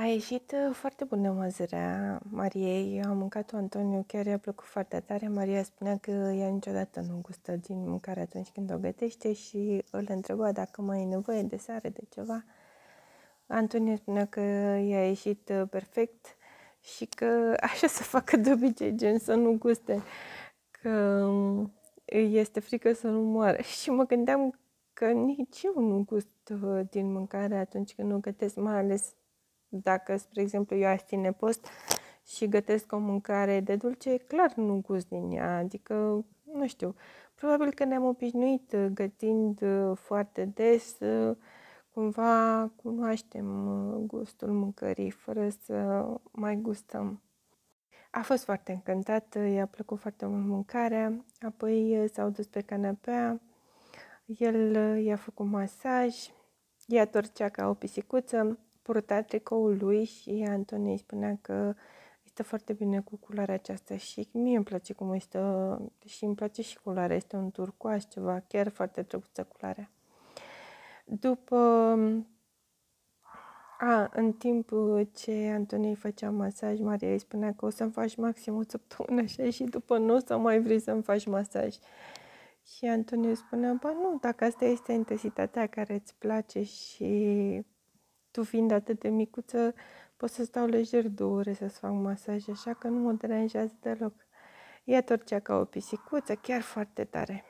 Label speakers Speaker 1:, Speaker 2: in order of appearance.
Speaker 1: A ieșit uh, foarte bună măzărea Mariei, a mâncat-o Antonio, chiar i-a plăcut foarte tare. Maria spunea că ea niciodată nu gustă din mâncare atunci când o gătește și îl întreba dacă mai e nevoie de sare, de ceva. Antonio spunea că i-a ieșit uh, perfect și că așa să facă de obicei, gen să nu guste, că um, este frică să nu moară. Și mă gândeam că nici eu nu gust uh, din mâncare atunci când nu gătesc, mai ales dacă, spre exemplu, eu aș ține post și gătesc o mâncare de dulce, clar nu gust din ea. Adică, nu știu, probabil că ne-am obișnuit uh, gătind uh, foarte des, uh, cumva cunoaștem gustul mâncării fără să mai gustăm. A fost foarte încântat, i-a plăcut foarte mult mâncarea, apoi s-au dus pe canapea, el i-a făcut masaj, i-a torcea ca o pisicuță, purta tricoul lui și Antonie îi spunea că este foarte bine cu culoarea aceasta și mie îmi place cum este și îmi place și culoarea, este un turcoaz ceva, chiar foarte drăguță culoarea. După a, în timp ce Antonie îi făcea masaj, Maria îi spunea că o să-mi faci maxim o săptămână așa și după nu o să mai vrei să-mi faci masaj. Și Antonie spunea, bă, nu, dacă asta este intensitatea care îți place și tu fiind atât de micuță, pot să stau lejer două ore să-ți fac masaj, așa că nu mă deranjează deloc. Ea torcea ca o pisicuță, chiar foarte tare.